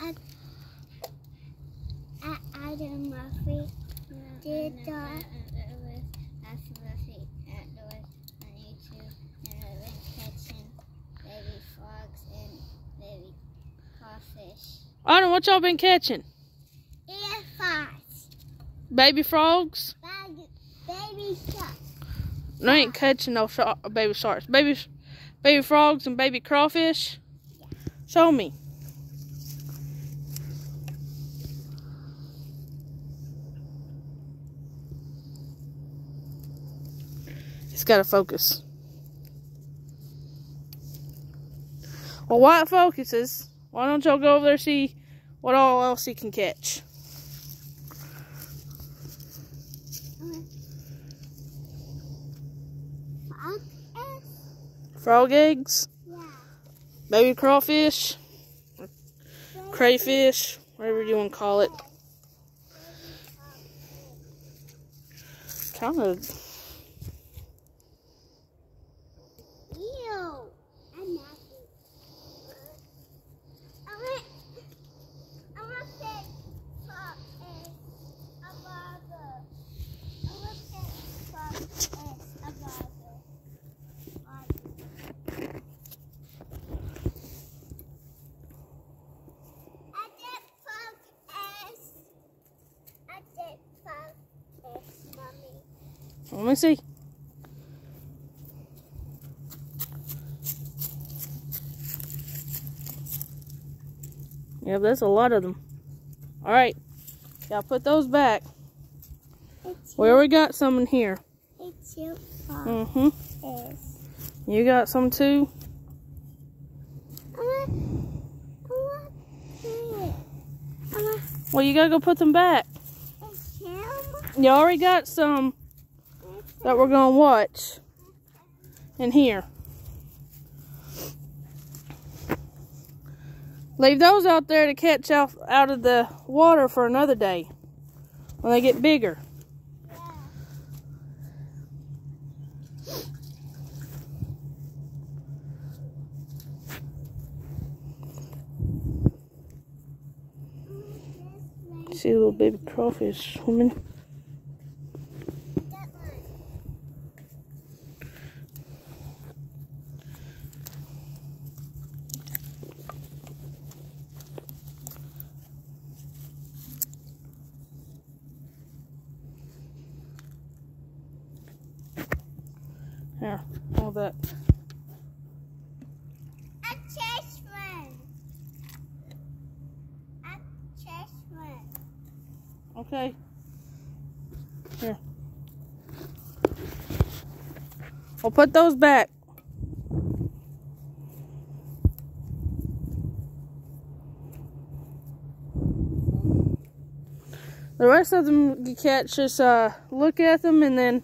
I, I, Adam Murphy did the baby frogs and baby crawfish. Autumn, what y'all been catching? And frogs. Baby frogs? Baby, baby sharks. No, I ain't catching no baby sharks. Baby, baby frogs and baby crawfish? Show me. It's got to focus. Well, while it focuses, why don't y'all go over there see what all else he can catch? Frog eggs? Yeah. baby crawfish, crayfish, whatever you want to call it. Kind of. Ew. I'm nasty. I want, I want that frog eggs a burger. I want that frog eggs a burger. I did frog eggs. I did frog eggs, mommy. Let me see. Yeah, that's a lot of them. All right, gotta put those back. It's We got some in here. It's your frog Mm-hmm. You got some too? I want, I want it. I want Well, you gotta go put them back. You already got some that we're gonna watch in here. Leave those out there to catch out, out of the water for another day when they get bigger. See a little baby crawfish swimming. That one. Here, hold that. A chest one. A chest one. Okay. Here. We'll put those back. The rest of them you catch, just uh, look at them and then